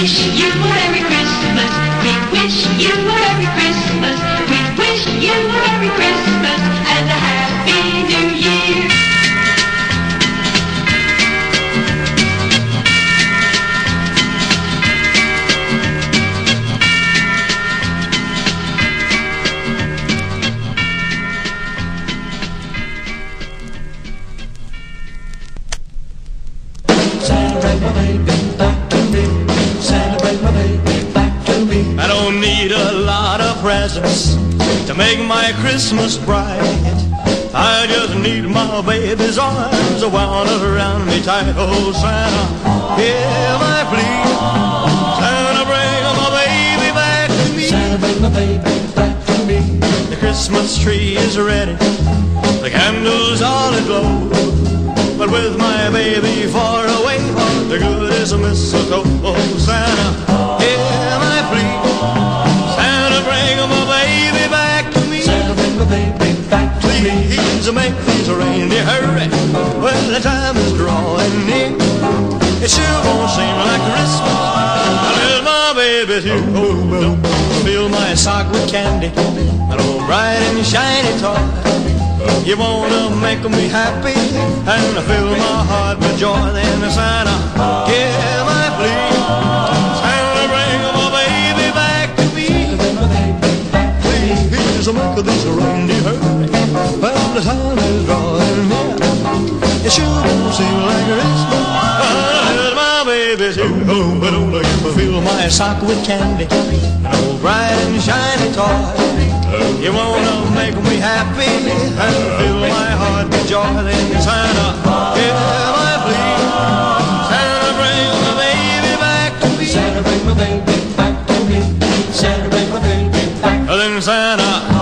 wish you a Merry Christmas. We wish you a Merry Christmas. We wish you a Merry Christmas and a Happy New Year. Bring my baby need a lot of presents to make my Christmas bright. I just need my baby's arms wound around me tight. Oh, Santa, hear my plea. Santa, bring my baby back to me. Santa bring my baby back to me. The Christmas tree is ready, the candles all aglow. But with my baby far away, the good is a mistletoe. Oh, Please make these reindeer hurry when the time is drawing near. It sure won't seem like Christmas until my baby's here. Oh, well, fill my sock with candy, an old bright and shiny toy. You wanna make me happy and fill my heart with joy. Then Santa, hear my plea. Santa, bring my baby back to me. To. Please make these reindeer the time is drawing near. It sure won't seem like Christmas until my baby's here. Oh, but don't me fill my sock with candy, an old bright and shiny toy. You wanna make me happy and fill my heart with joy. Then Santa, hear my plea. Santa, bring my baby back to me. Santa bring my baby back to me. Santa bring my baby back. Then Santa,